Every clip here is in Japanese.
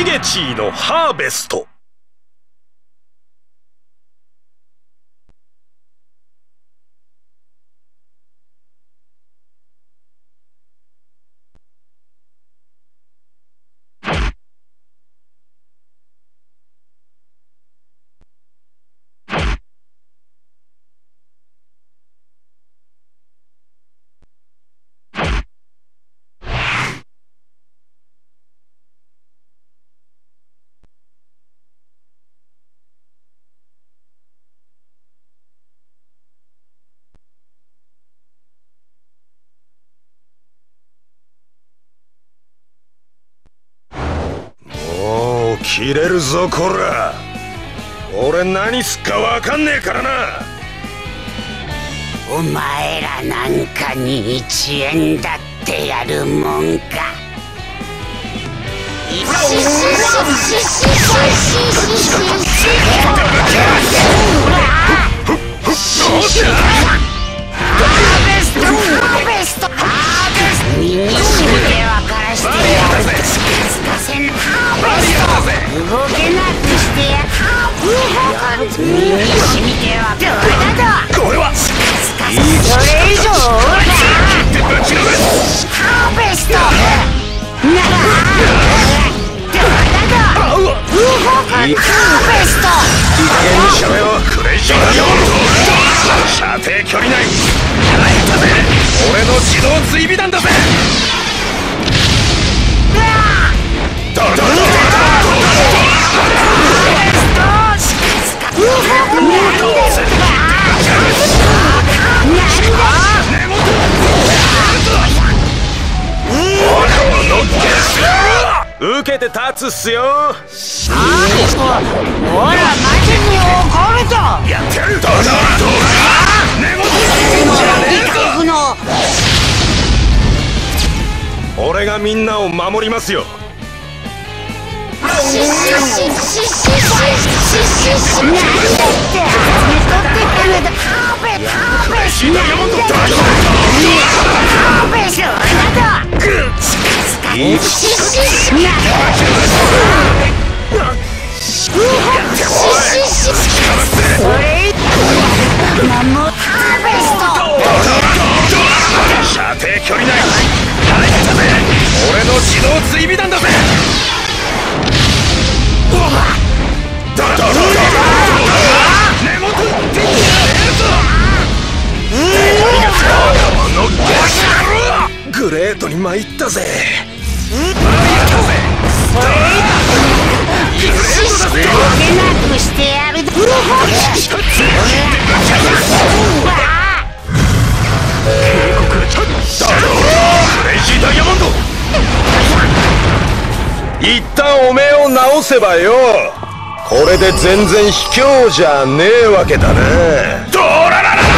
シゲチーのハーベストもう切れるぞこら。俺何すっかわかんねえからな。お前らなんかに1円だってやるもんか。身にこれはそれ以上ハーベストならどうだハーベストい。い加減にしろよクレイジー射程距離内入ったぜ俺の自動追尾弾だぜ受けて立つっすよ。ほらに怒るぞ。やってるどど根元の俺がみんなを守りますよグレートに参ったぜ。一旦おめえを直せばよ。これで全然卑怯じゃねえわけだな。ドラララ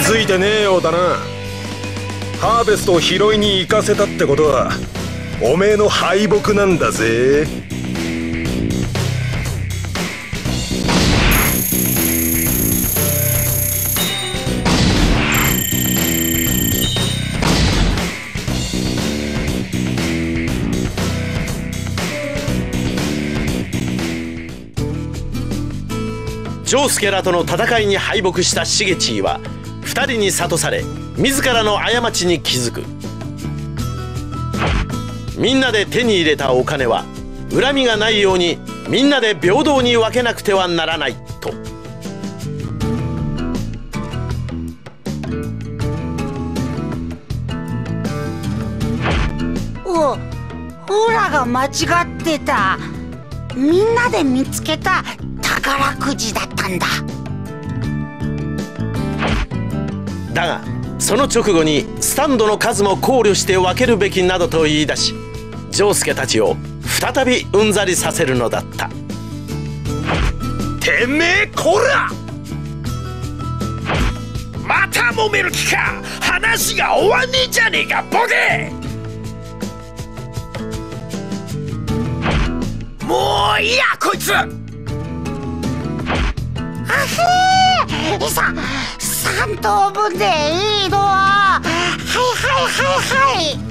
づいてねえようだな。ハーベストを拾いに行かせたってことはおめえの敗北なんだぜ。ジョースケらとの戦いに敗北したシゲチーは二人に諭され自らの過ちに気づく。みんなで手に入れたお金は恨みがないようにみんなで平等に分けなくてはならないと。おオラが間違ってた。みんなで見つけた宝くじだったんだ。だがその直後にスタンドの数も考慮して分けるべきなどと言い出しジョースケたちを再びうんざりさせるのだった。てめえこら！また揉める気か！話が終わんねえじゃねえかボケ！いいやこいつ！あへえさ三等分でいいの。はいはいはいはい。